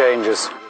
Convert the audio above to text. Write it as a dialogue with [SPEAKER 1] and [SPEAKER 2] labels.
[SPEAKER 1] changes.